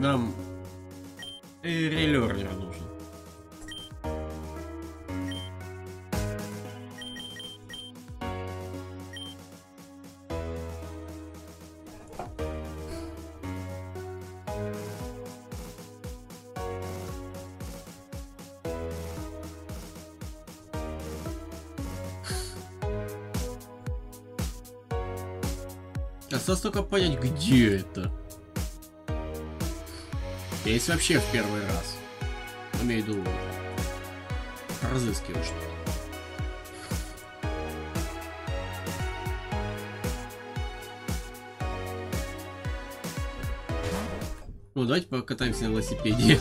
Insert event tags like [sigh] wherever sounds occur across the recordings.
Нам релернер нужен. Осталось только понять, где это. Есть вообще в первый раз. Имею в виду, разыскиваю что-то. Ну, давайте покатаемся на велосипеде.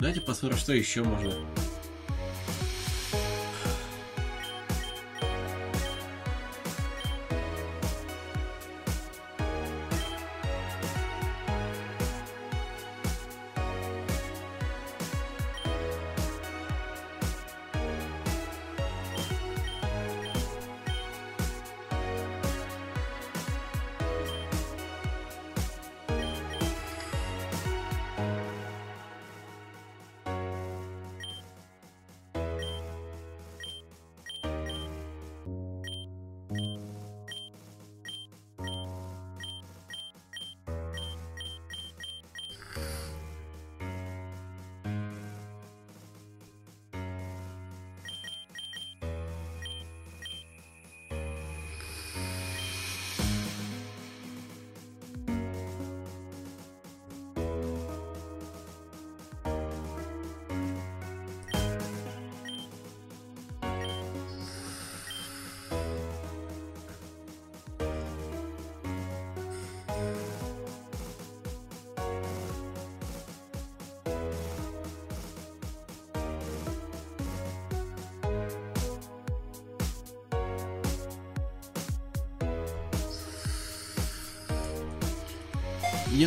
Давайте посмотрим, что еще можно.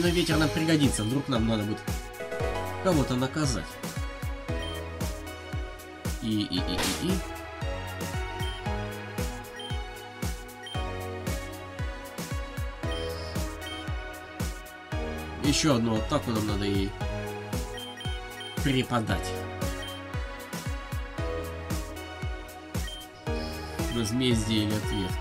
Ветер нам пригодится, вдруг нам надо будет кого-то наказать. И, и, и, и, и. Еще одну атаку нам надо ей преподать. Возмездие или ответ.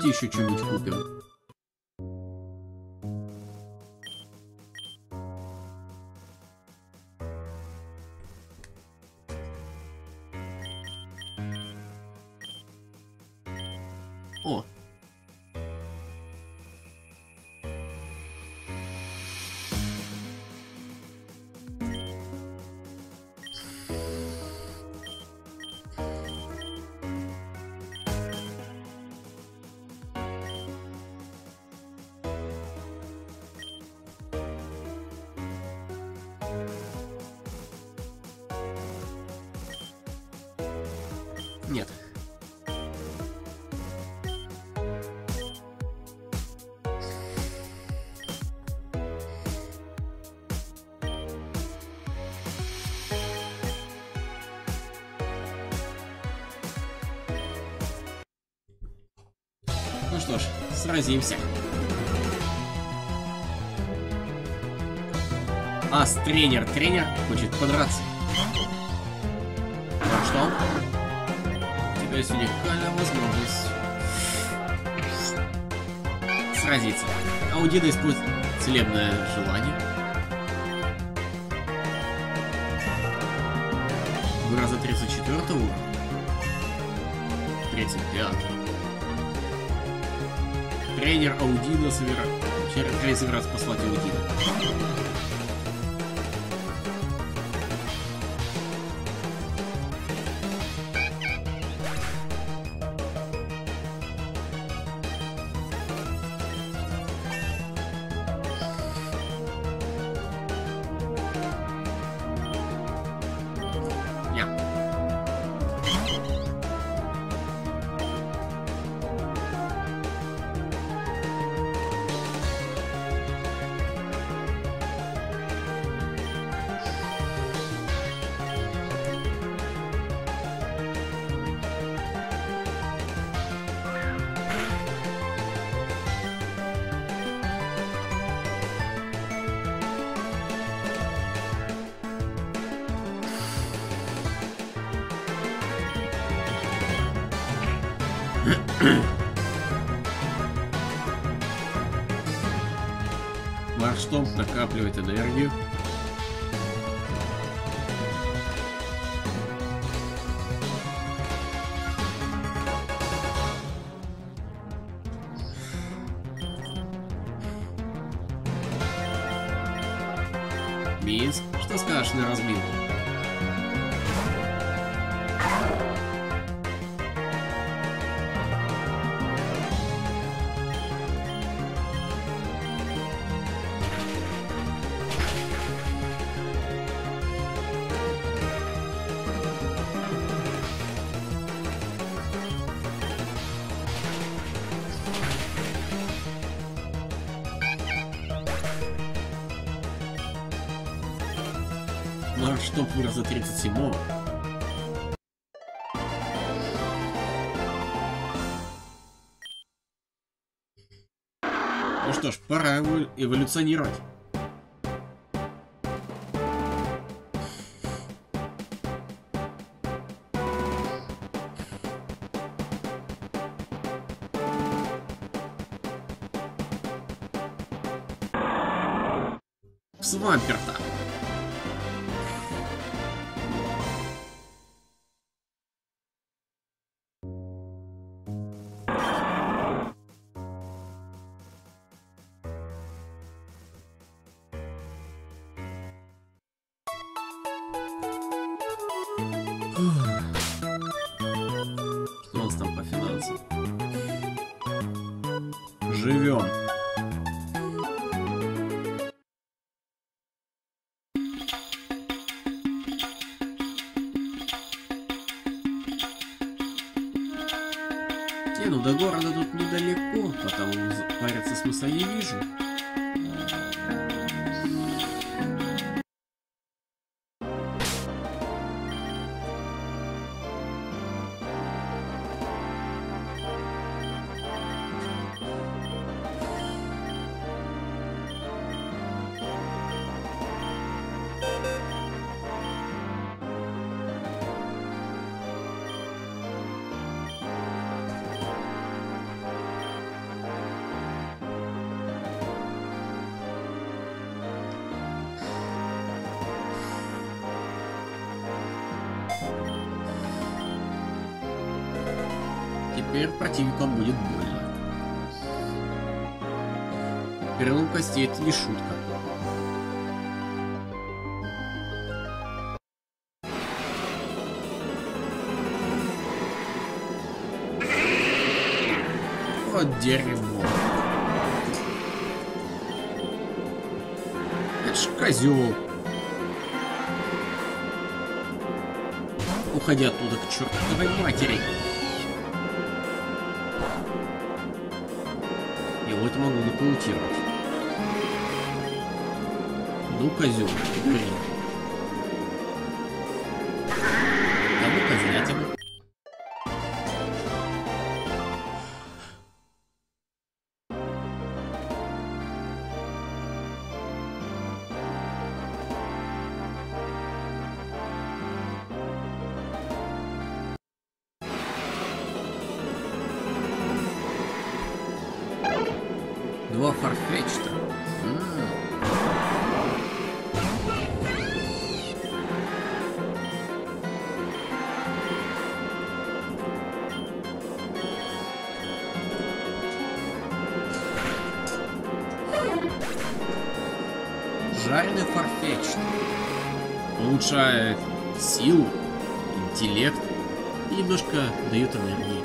Давайте еще что-нибудь купим. Сразимся. Ас, тренер, тренер хочет подраться. Ну что? У тебя есть уникальная возможность сразиться. Аудида использует целебное желание. Вы раза 34 уровня. 35. Тренер Аудина собирается... Тренер собирается послать Аудина. Марштомп вырос до 37-го. Ну что ж, пора эво- эволюционировать. Тут недалеко, потому париться смысла не вижу. Дерьмо. Это ж козел. Уходи оттуда к чертовой матери. Его это могу нокаутировать. Ну, козел, блин. Фарфетчта. М. Жареный фарфетчт. Улучшает силу, интеллект и немножко дает энергии.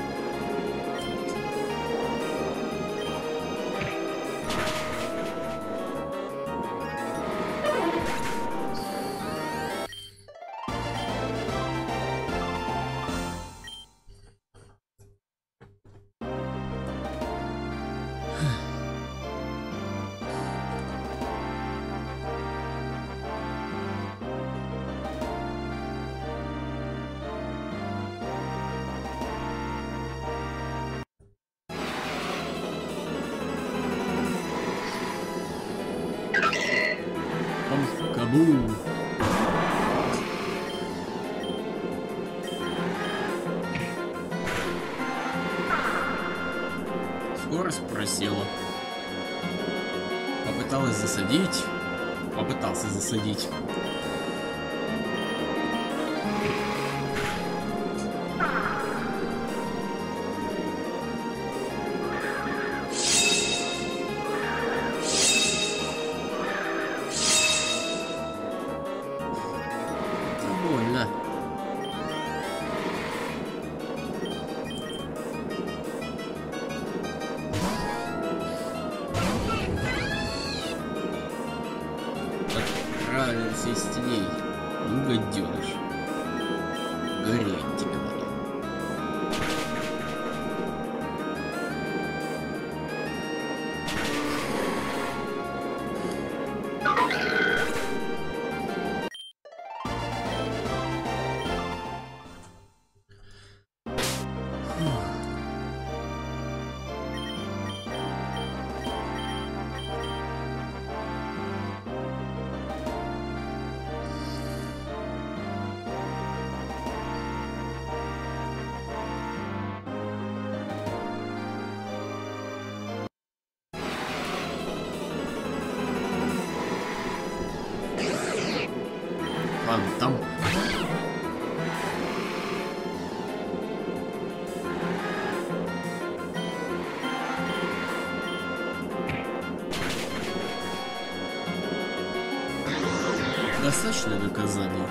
Достаточное наказание?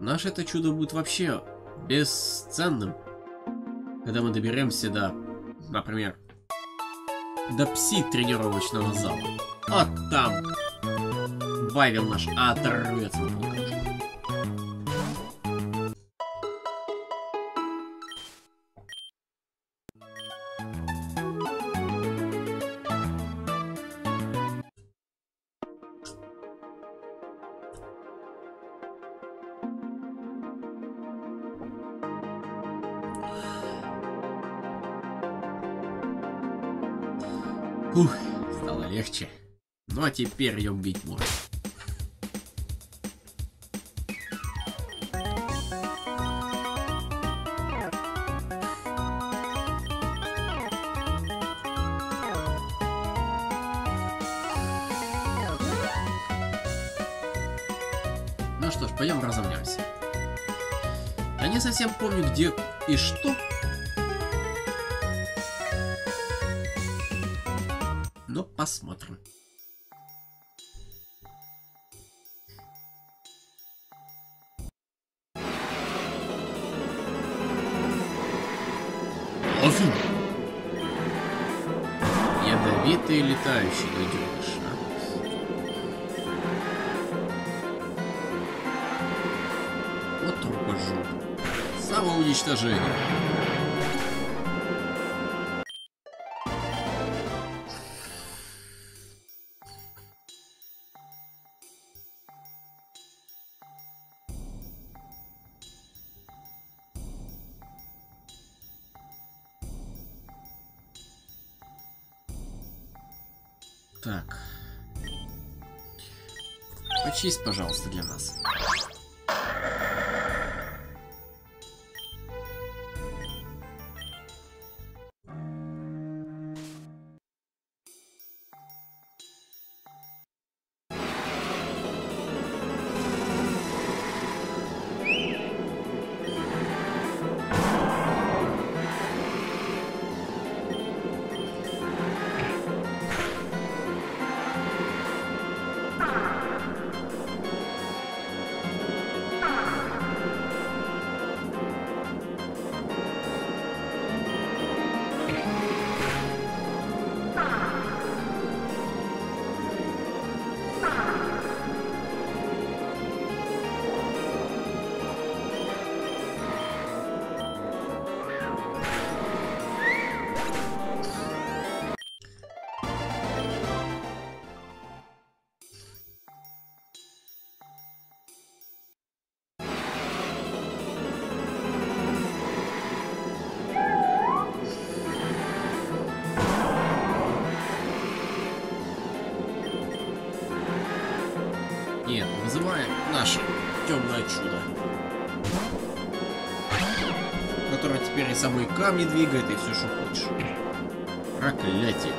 Наше это чудо будет вообще бесценным, когда мы доберемся до, например, до пси-тренировочного зала. А там Вавил наш оторвется на полкашку. Теперь ее бить можно. Ну что ж, пойдем разомнемся. Я не совсем помню, где и что. Так. Почисть, пожалуйста, для нас. Нет, вызываем наше темное чудо. Которое теперь и самые камни двигает, и все, что хочешь. Проклятие.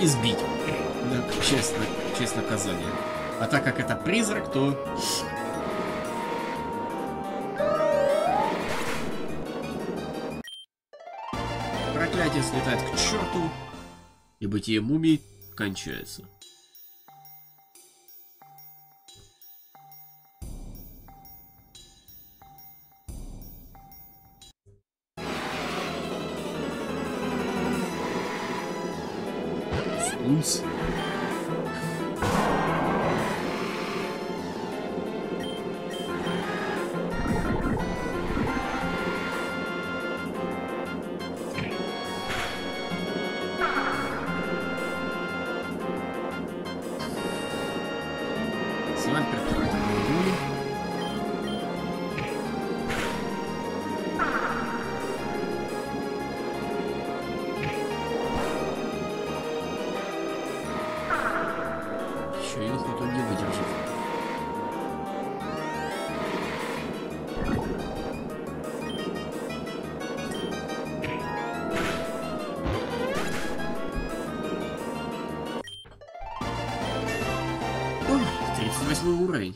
Избить. Да, честно, честь наказания. А так как это призрак, то слетает к черту, и бытие мумий кончается. Скунс. Wolverine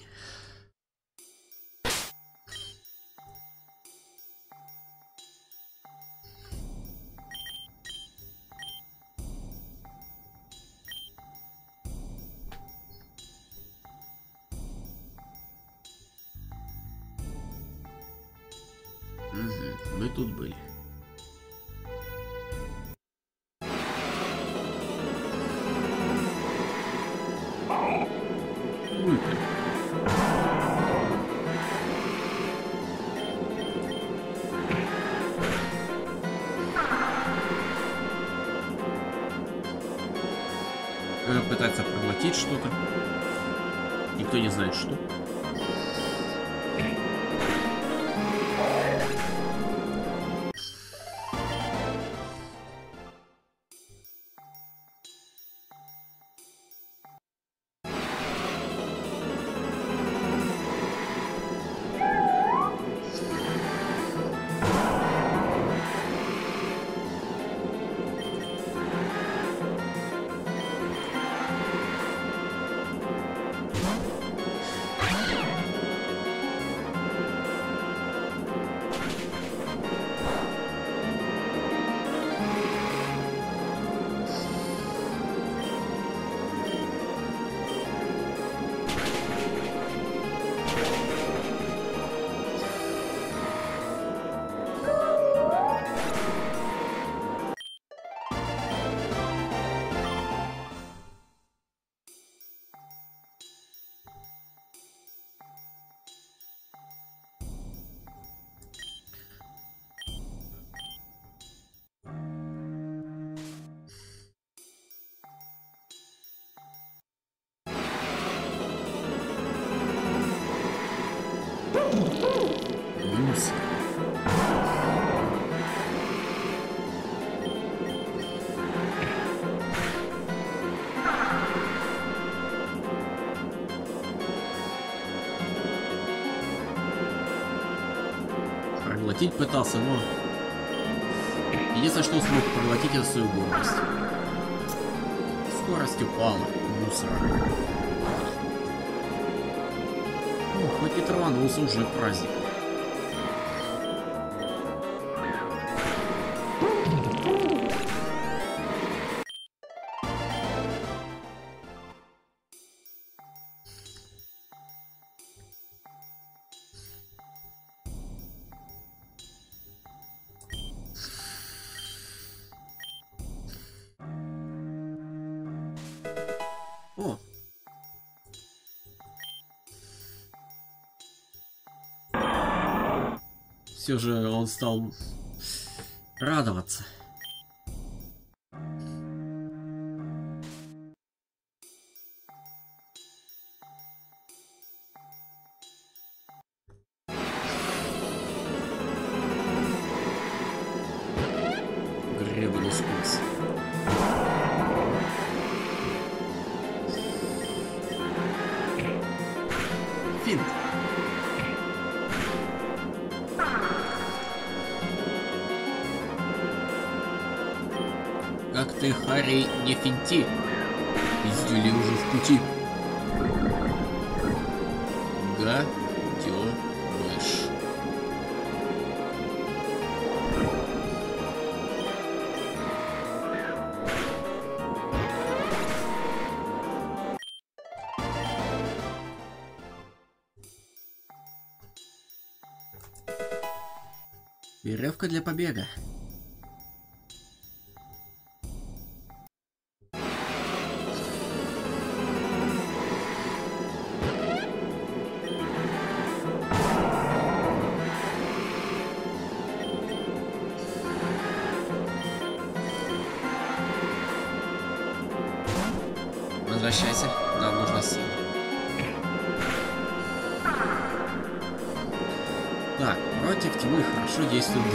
Проглотить пытался, но... Единственное, что смог проглотить, это свою гордость. Скорость упала. Мусор. Ну, хоть и траванулся уже праздник. Все же он стал радоваться. Для побега.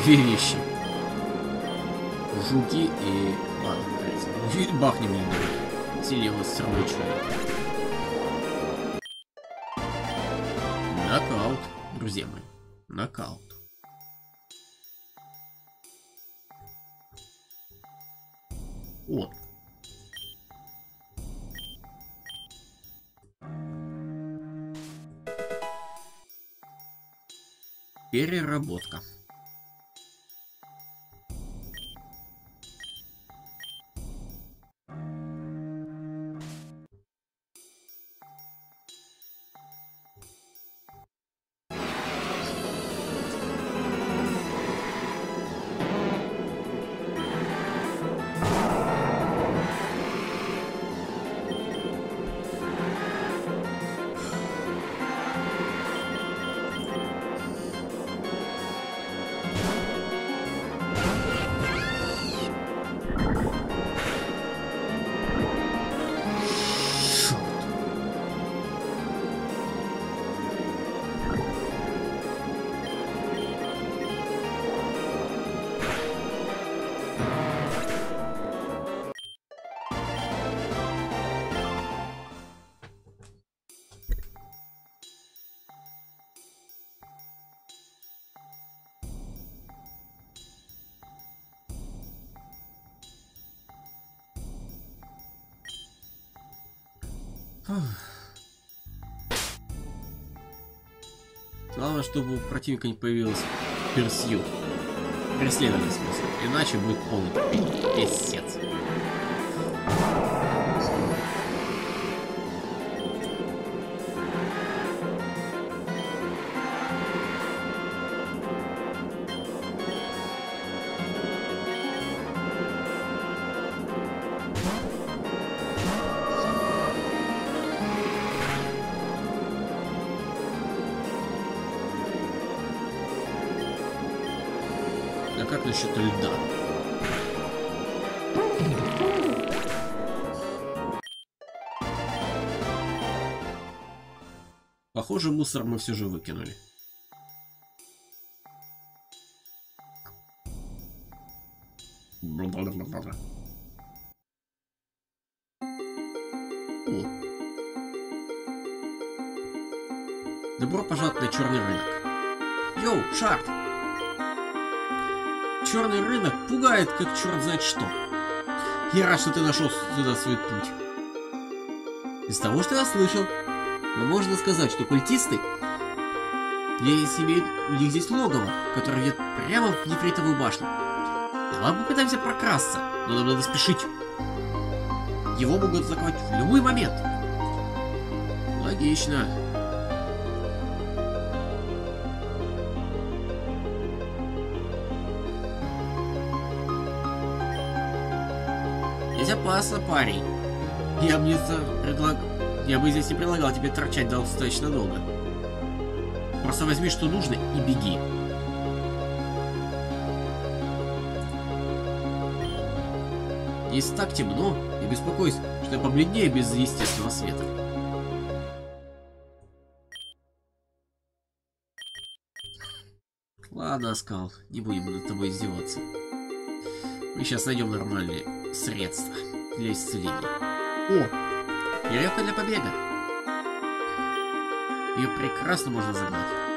две вещи. Жуки и... Ладно. Ну, Бахнем его. Телево с рабочего. Нокаут, друзья мои. Нокаут. Вот. Переработка. Главное, чтобы у противника не появилась персью. Преследование, в смысле. Иначе будет полный писец. Мусор мы все же выкинули. Бла-бла-бла-бла-бла. Добро пожаловать на черный рынок. Йоу, Шарт! Черный рынок пугает, как черт знает что. Я рад, что ты нашел сюда свой путь. Из того, что я слышал, но можно сказать, что культисты здесь имеют, у них здесь логово, которое ведет прямо в нефритовую башню. Давай попытаемся прокрасться, но нам надо спешить. Его могут атаковать в любой момент. Логично. Здесь опасно, парень. Я бы, не предлаг... Я бы здесь не предлагал тебе торчать достаточно долго. Просто возьми, что нужно, и беги. Здесь так темно, не беспокойся, что я побледнее без естественного света. Ладно, Аскал, не будем над тобой издеваться. Мы сейчас найдем нормальные средства для исцеления. О! Веревка для побега. Ее прекрасно можно загнать.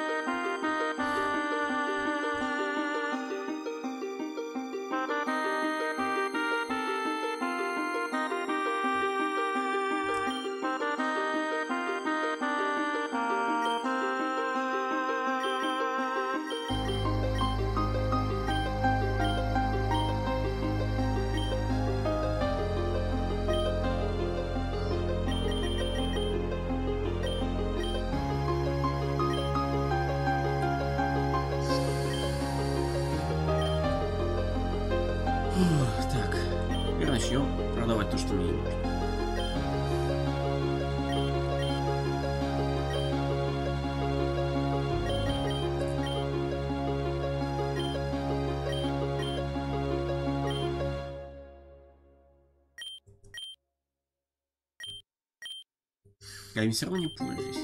Я им все равно не пользуюсь.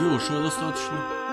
Дешево достаточно.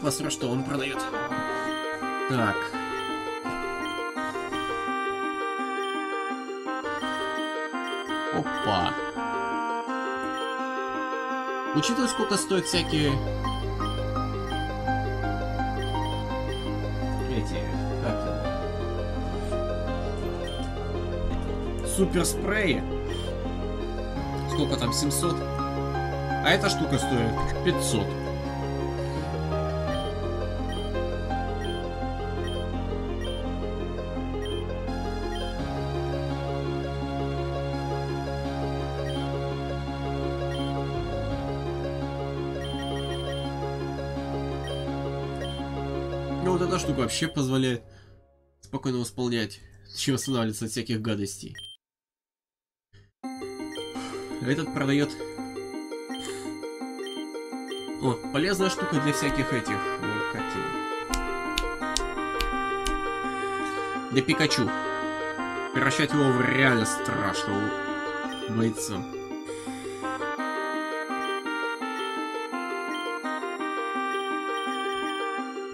Посмотрим, что он продает. Так. Опа. Учитывая, сколько стоят всякие... Эти... Как? Супер спреи. Сколько там, 700? А эта штука стоит 500. Штука вообще позволяет спокойно восполнять, чем восстанавливаться от всяких гадостей. Этот продает... О, полезная штука для всяких этих... Для Пикачу. Превращать его в реально страшного бойца.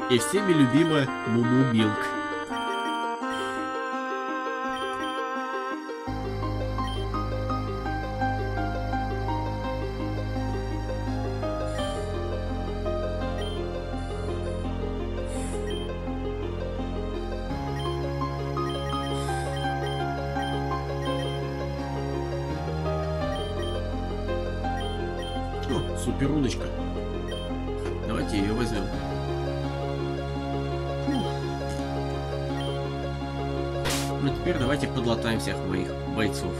И всеми любимая Муму Милк. О, супер удочка. Давайте ее возьмем. Ну теперь давайте подлатаем всех моих бойцов.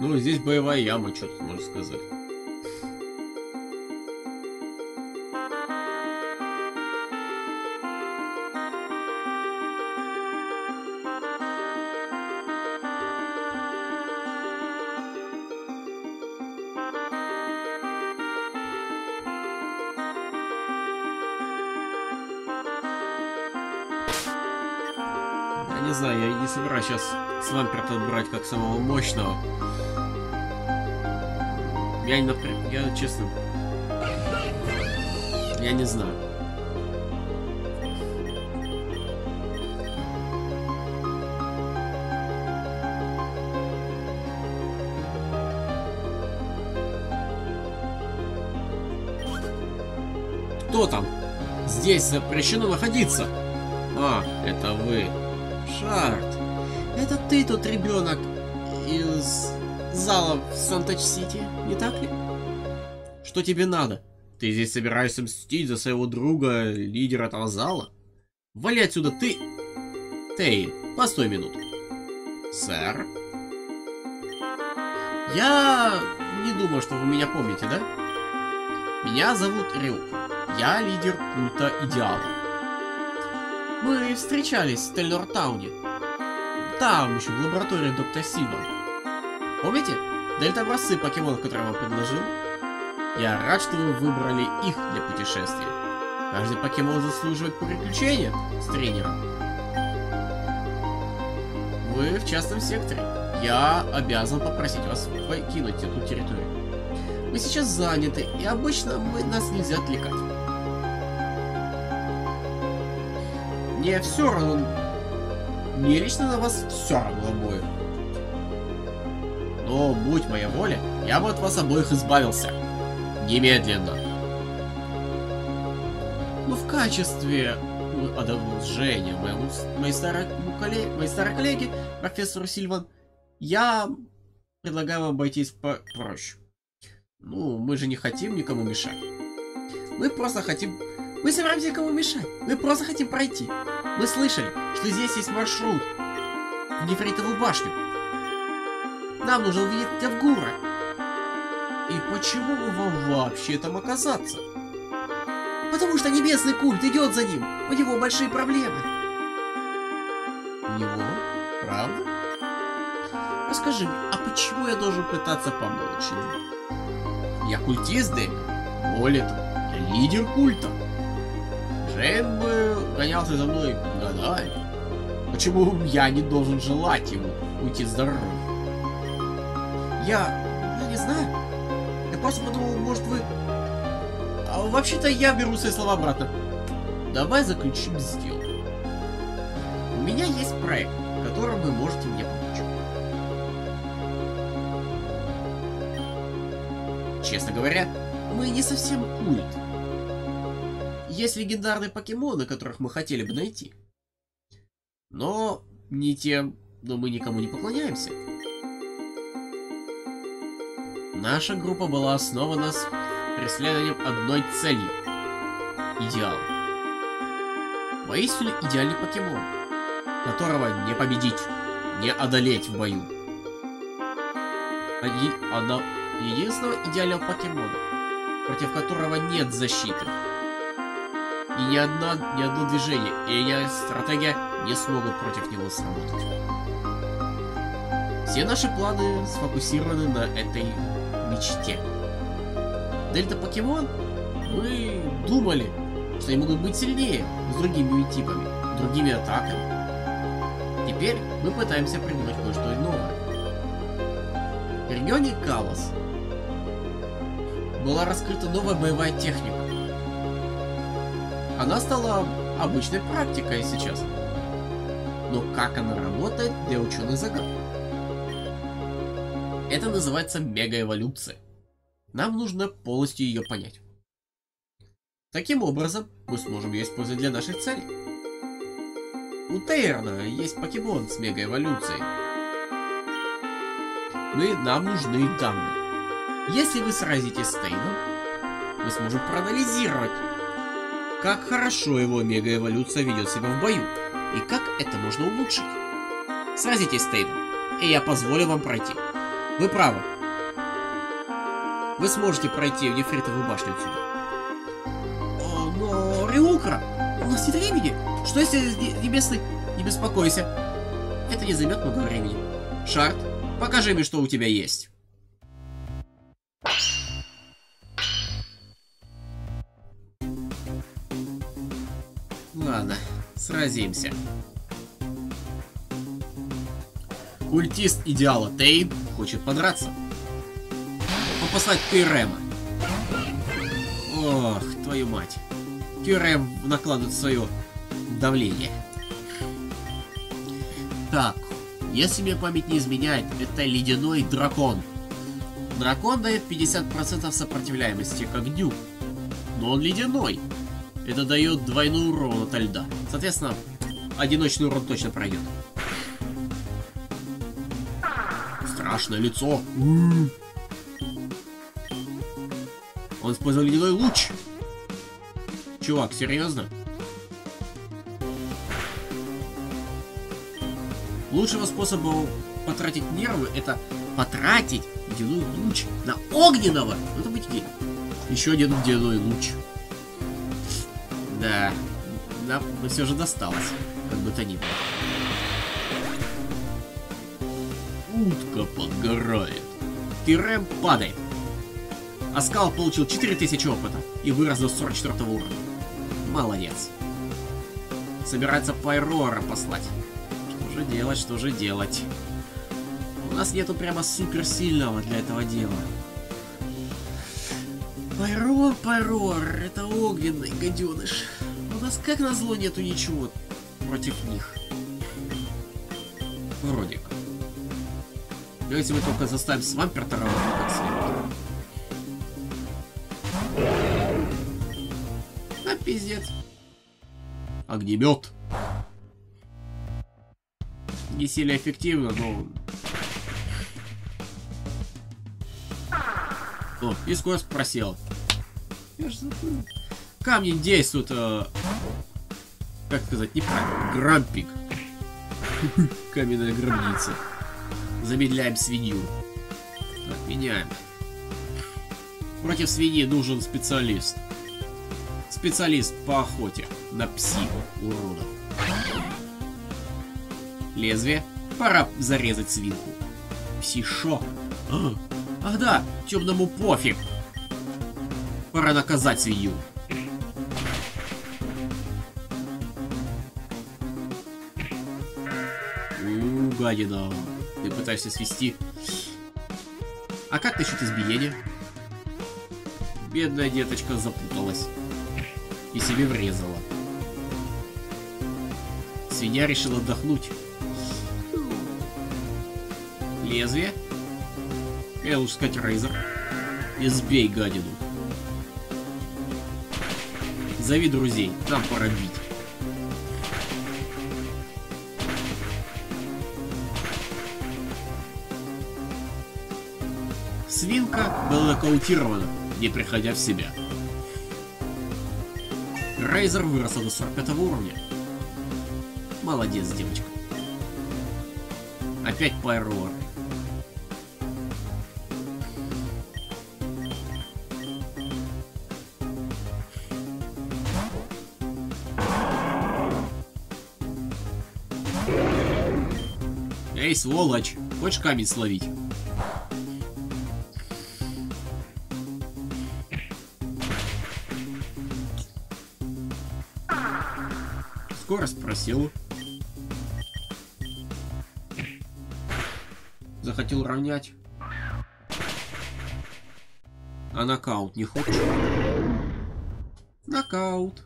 Ну, здесь боевая яма, что тут можно сказать. Сейчас Свамперта брать как самого мощного. Я не напря... Я честно... Я не знаю. Кто там? Здесь запрещено находиться. А, это вы. Шарт. Это ты тот ребенок из зала в Сантач-Сити, не так ли? Что тебе надо? Ты здесь собираешься мстить за своего друга, лидера этого зала? Вали отсюда, ты... Тей, постой минуту. Сэр? Я не думаю, что вы меня помните, да? Меня зовут Рюк. Я лидер культа Идеала. Мы встречались в Теллертауне. Там еще, в лаборатории доктора Сильва. Помните? Дельта-образцы покемонов, которые я вам предложил? Я рад, что вы выбрали их для путешествия. Каждый покемон заслуживает приключения с тренером. Вы в частном секторе. Я обязан попросить вас покинуть эту территорию. Мы сейчас заняты, и обычно мы, нас нельзя отвлекать. Мне все равно... Мне лично на вас все равно будет. Но, будь моя воля, я бы от вас обоих избавился. Немедленно. Ну, в качестве одолжения моему, моей, старой, коллеге, моей старой коллеге, профессору Сильван, я предлагаю вам обойтись попроще. Ну, мы же не хотим никому мешать. Мы просто хотим... Мы собираемся никому мешать. Мы просто хотим пройти. Мы слышали, что здесь есть маршрут в Нефритовую башню. Нам нужно увидеть Девгура. И почему вам вообще там оказаться? Потому что небесный культ идет за ним. У него большие проблемы. У него? Правда? Расскажи мне, а почему я должен пытаться помочь ему? Я культист, Дэми. Более того, я лидер культа. Бы гонялся за мной годами. Почему я не должен желать ему уйти с дороги? Я... я не знаю. Я просто подумал, может вы... А вообще-то я беру свои слова обратно. Давай заключим сделку. У меня есть проект, в котором вы можете мне помочь. Честно говоря, мы не совсем культ. Есть легендарные покемоны, которых мы хотели бы найти. Но не тем, но мы никому не поклоняемся. Наша группа была основана с преследованием одной цели – идеал. Воистину идеальный покемон, которого не победить, не одолеть в бою. Оди одно единственного идеального покемона, против которого нет защиты. И ни одно, ни одно движение и ни стратегия не смогут против него сработать. Все наши планы сфокусированы на этой мечте. Дельта Покемон, мы думали, что они могут быть сильнее с другими типами, другими атаками. Теперь мы пытаемся придумать кое-что новое. В регионе Калос была раскрыта новая боевая техника. Она стала обычной практикой сейчас. Но как она работает, для ученых загадка. Это называется мегаэволюция. Нам нужно полностью ее понять. Таким образом, мы сможем ее использовать для нашей цели. У Тейрона есть покемон с мегаэволюцией. Мы, нам нужны данные. Если вы сразитесь с Тейном, мы сможем проанализировать, как хорошо его мегаэволюция ведет себя в бою, и как это можно улучшить. Сразитесь с Тейном, и я позволю вам пройти. Вы правы. Вы сможете пройти в нефритовую башню отсюда. О, но, Риукра, у нас нет времени. Что если небесный... Не беспокойся. Это не займет много времени. Шарт, покажи мне, что у тебя есть. Сразимся. Культист идеала Тейн хочет подраться. Попасать Пирема. Ох, твою мать. Пирем накладывает свое давление. Так, если мне память не изменяет, это ледяной дракон. Дракон дает 50% сопротивляемости к огню. Но он ледяной. Это дает двойной урон от льда. Соответственно, одиночный урон точно пройдет. Страшное лицо. Он использовал ледяной луч. Чувак, серьезно? Лучшего способа потратить нервы это потратить ледяной луч на огненного. Ну, это быть Еще один ледяной луч. Да, да, но все же досталось, как бы то ни было. Утка подгорает. Тирем падает. Аскал получил 4000 опыта и вырос до 44 уровня. Молодец. Собирается Пайрора послать. Что же делать, что же делать? У нас нету прямо суперсильного для этого дела. Пайрор, Пайрор, это огненный гаденыш. Нас как назло нету ничего против них. Вроде как. Давайте мы только заставим Свамперта работать как следует. А пиздец. Огнемет. Не сильно эффективно, но... О, и скорость просела. Я же забыл. Камни действуют... Э... Как сказать, неправильно. Грампик. [laughs] Каменная гробница. Замедляем свинью. Так, меняем. Против свиньи нужен специалист. Специалист по охоте на псих уродов. Лезвие. Пора зарезать свинку. Псишо. А, ах да, темному пофиг. Пора наказать свинью. У, гадина. Ты пытаешься свести. А как насчет избиения? Бедная деточка запуталась. И себе врезала. Свинья решила отдохнуть. Лезвие. Я лучше сказать рейзер. Избей гадину. Зови друзей, нам пора бить. Свинка была нокаутирована, не приходя в себя. Рейзер выросла до 45 уровня. Молодец, девочка. Опять Пайрор. Эй, сволочь, хочешь камень словить? Просела. Захотел равнять. А нокаут не хочешь? Нокаут.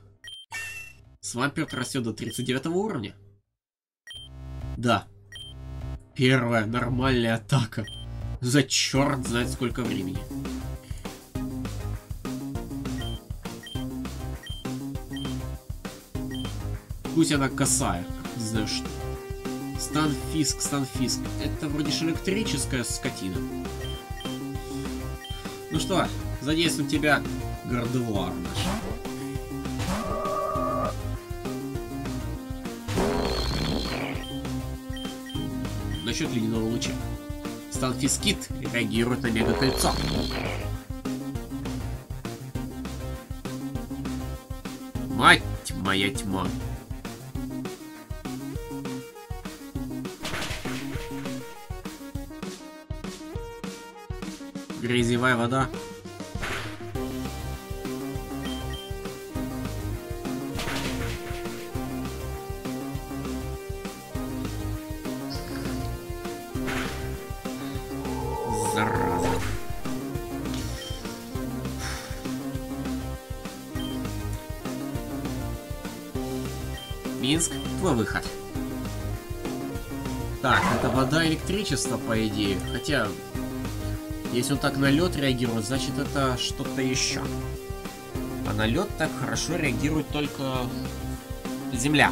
Свамперт растет до 39 уровня. Да. Первая нормальная атака. За черт знает сколько времени. Пусть она косая, не знаю что. Станфиск, Станфиск. Это вроде же электрическая скотина. Ну что, задействуем тебя, Гардевуар наш. Насчет ледяного луча. Станфискит реагирует на мега-кольцо. Мать моя тьма. грязевая вода. Зараза. Минск, твой выход. Так, это вода электричество, по идее. Хотя, если он так на лед реагирует, значит это что-то еще. А на лед так хорошо реагирует только земля.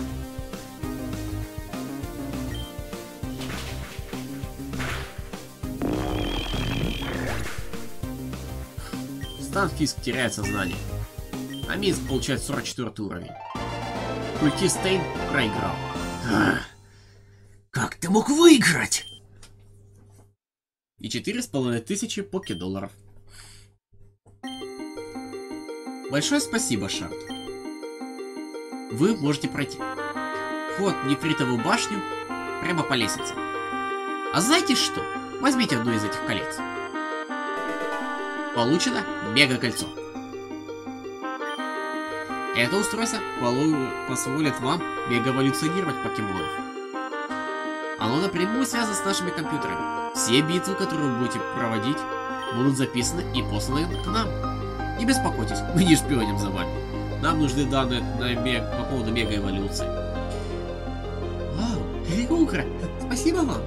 Стан Фиск теряет сознание. А Минск получает 44 уровень. Культист Стейн проиграл. Как ты мог выиграть? Четыре с половиной тысячи поки долларов. Большое спасибо, Шарт. Вы можете пройти. Вход в нефритовую башню прямо по лестнице. А знаете что? Возьмите одно из этих колец. Получено мега-кольцо. Это устройство позволит вам мега-эволюционировать покемонов. Оно напрямую связано с нашими компьютерами. Все битвы, которые вы будете проводить, будут записаны и посланы к нам. Не беспокойтесь, мы не шпионим за вами. Нам нужны данные на мег... по поводу мега-эволюции. Вау, Рикукра, спасибо вам.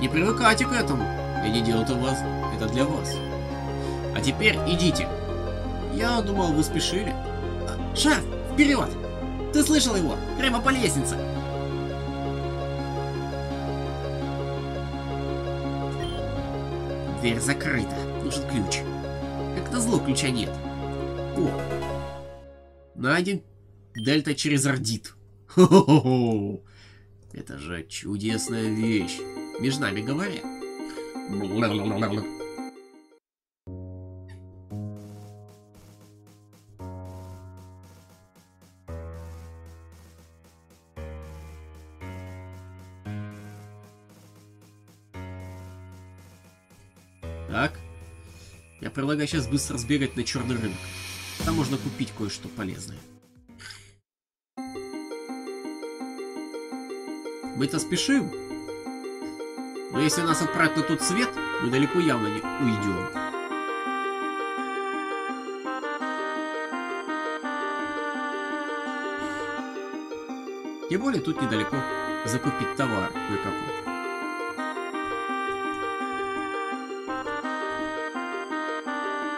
Не привыкайте к этому. Я не делаю это вас. Это для вас. А теперь идите. Я думал, вы спешили. А, шеф, вперед! Ты слышал его? Прямо по лестнице. Дверь закрыта. Нужен ключ. Как назло, ключа нет. О! Найден дельта через ордит. Хо-хо-хо! Это же чудесная вещь. Между нами говоря. Предлагаю сейчас быстро сбегать на черный рынок. Там можно купить кое-что полезное. Мы-то спешим. Но если нас отправят на тот свет, мы далеко явно не уйдем. Тем более тут недалеко закупить товар кое-какой.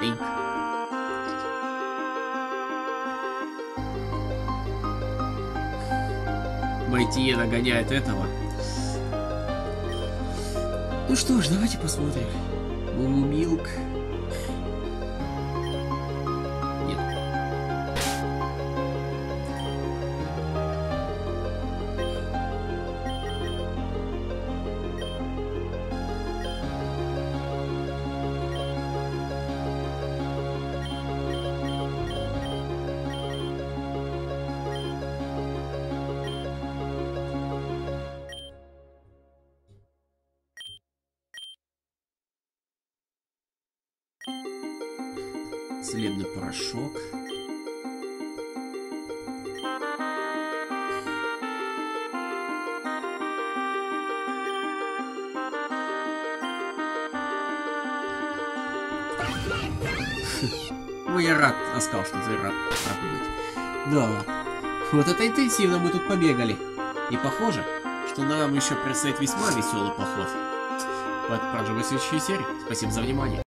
Пинк. Майтие нагоняет этого. Ну что ж, давайте посмотрим. Муму Милк. Интенсивно мы тут побегали. И похоже, что нам еще предстоит весьма веселый поход. В следующей серии. Спасибо за внимание.